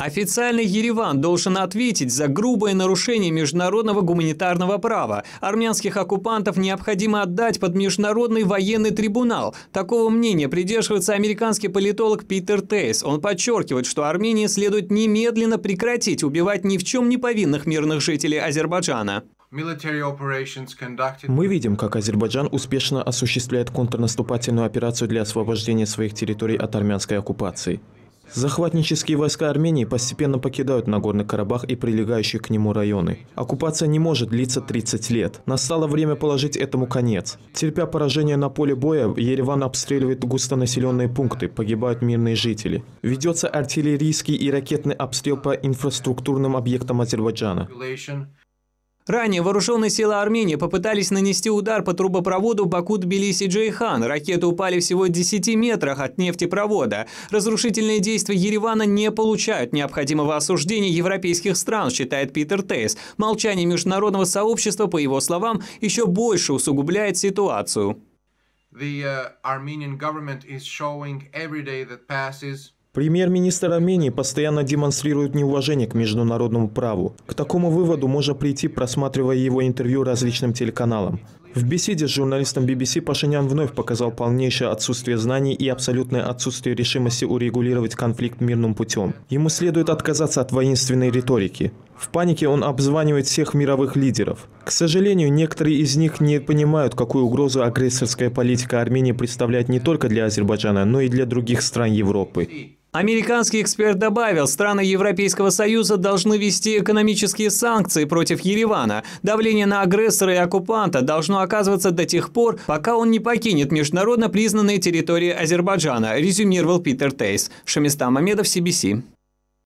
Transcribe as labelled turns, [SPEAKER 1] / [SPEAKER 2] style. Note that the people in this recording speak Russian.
[SPEAKER 1] Официальный Ереван должен ответить за грубое нарушение международного гуманитарного права. Армянских оккупантов необходимо отдать под Международный военный трибунал. Такого мнения придерживается американский политолог Питер Тейс. Он подчеркивает, что Армении следует немедленно прекратить убивать ни в чем не повинных мирных жителей Азербайджана.
[SPEAKER 2] Мы видим, как Азербайджан успешно осуществляет контрнаступательную операцию для освобождения своих территорий от армянской оккупации. Захватнические войска Армении постепенно покидают Нагорный Карабах и прилегающие к нему районы. Оккупация не может длиться 30 лет. Настало время положить этому конец. Терпя поражение на поле боя, Ереван обстреливает густонаселенные пункты, погибают мирные жители. Ведется артиллерийский и ракетный обстрел по инфраструктурным объектам Азербайджана.
[SPEAKER 1] Ранее вооруженные силы Армении попытались нанести удар по трубопроводу Баку-Тбилиси-Джейхан. Ракеты упали всего в 10 метрах от нефтепровода. Разрушительные действия Еревана не получают необходимого осуждения европейских стран, считает Питер Тейс. Молчание международного сообщества, по его словам, еще больше усугубляет ситуацию. The, uh,
[SPEAKER 2] Премьер-министр Армении постоянно демонстрирует неуважение к международному праву. К такому выводу можно прийти, просматривая его интервью различным телеканалам. В беседе с журналистом BBC Пашинян вновь показал полнейшее отсутствие знаний и абсолютное отсутствие решимости урегулировать конфликт мирным путем. Ему следует отказаться от воинственной риторики. В панике он обзванивает всех мировых лидеров. К сожалению, некоторые из них не понимают, какую угрозу агрессорская политика Армении представляет не только для Азербайджана, но и для других стран Европы.
[SPEAKER 1] Американский эксперт добавил, страны Европейского Союза должны вести экономические санкции против Еревана. Давление на агрессора и оккупанта должно оказываться до тех пор, пока он не покинет международно признанные территории Азербайджана, резюмировал Питер Тейс. Шамистан Мамедов, CBC.